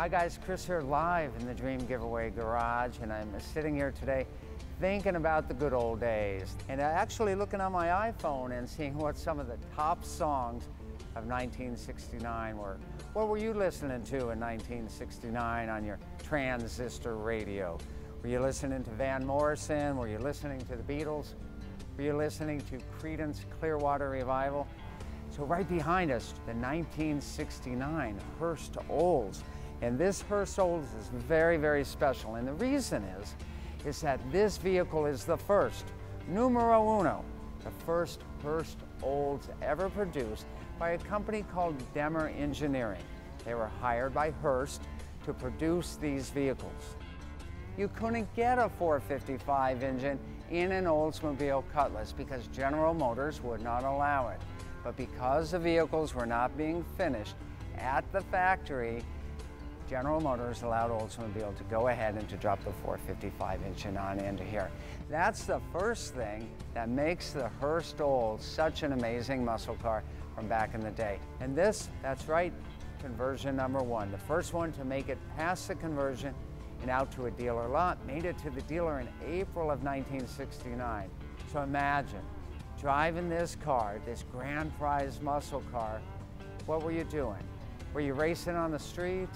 Hi guys, Chris here live in the Dream Giveaway Garage and I'm sitting here today thinking about the good old days and actually looking on my iPhone and seeing what some of the top songs of 1969 were. What were you listening to in 1969 on your transistor radio? Were you listening to Van Morrison? Were you listening to the Beatles? Were you listening to Creedence Clearwater Revival? So right behind us, the 1969 Hurst Olds. And this Hurst Olds is very, very special. And the reason is, is that this vehicle is the first, numero uno, the first Hurst Olds ever produced by a company called Demmer Engineering. They were hired by Hurst to produce these vehicles. You couldn't get a 455 engine in an Oldsmobile Cutlass because General Motors would not allow it. But because the vehicles were not being finished at the factory, General Motors allowed Oldsmobile to go ahead and to drop the 455 inch engine on into here. That's the first thing that makes the Hurst Olds such an amazing muscle car from back in the day. And this, that's right, conversion number one. The first one to make it past the conversion and out to a dealer lot, made it to the dealer in April of 1969. So imagine driving this car, this grand prize muscle car, what were you doing? Were you racing on the street?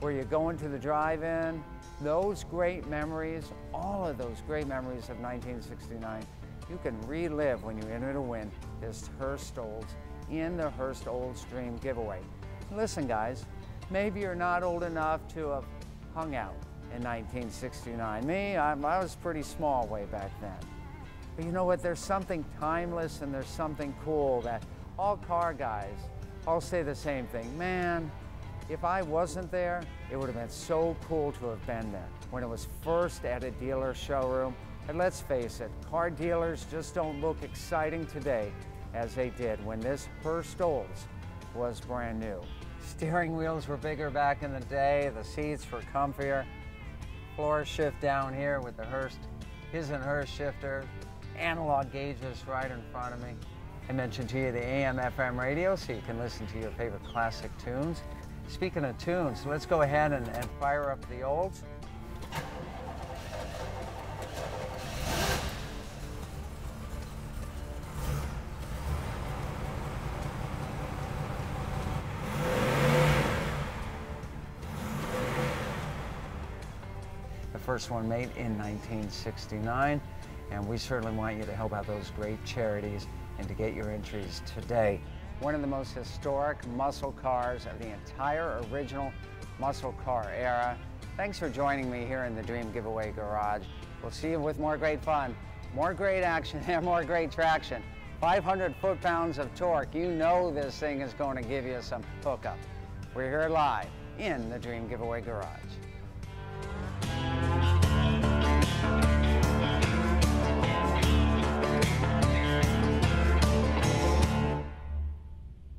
Were you going to the drive-in? Those great memories, all of those great memories of 1969, you can relive when you enter to win this Hurst Olds in the Hurst Olds Dream giveaway. Listen guys, maybe you're not old enough to have hung out in 1969. Me, I, I was pretty small way back then. But you know what, there's something timeless and there's something cool that all car guys all say the same thing. Man, if I wasn't there, it would have been so cool to have been there when it was first at a dealer showroom. And let's face it, car dealers just don't look exciting today as they did when this Hurst Olds was brand new. Steering wheels were bigger back in the day, the seats were comfier. Floor shift down here with the Hurst, his and her shifter, analog gauges right in front of me. I mentioned to you the AM FM radio so you can listen to your favorite classic tunes. Speaking of tunes, let's go ahead and, and fire up the olds. The first one made in 1969, and we certainly want you to help out those great charities and to get your entries today one of the most historic muscle cars of the entire original muscle car era. Thanks for joining me here in the Dream Giveaway Garage. We'll see you with more great fun, more great action, and more great traction. 500 foot-pounds of torque. You know this thing is going to give you some hookup. We're here live in the Dream Giveaway Garage.